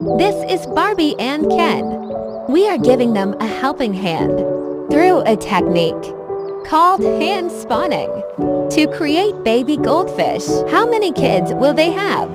This is Barbie and Ken. We are giving them a helping hand through a technique called hand spawning to create baby goldfish. How many kids will they have?